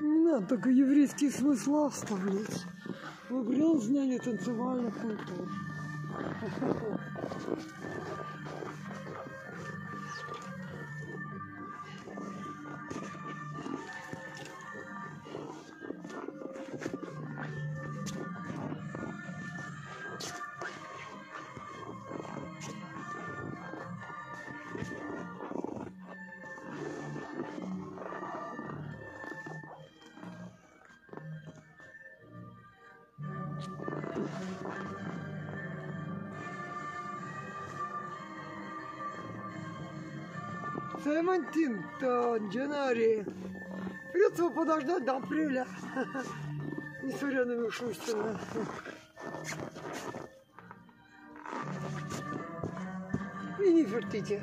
Не надо только еврейские смысла вставлять. Вы знание танцевальных культур. Саймонтин, Дженари. Придется подождать до апреля. Несмотря на Мишустина. И не фертите.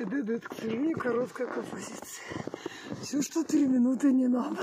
Это, короткая композиция. Все, что три минуты не надо.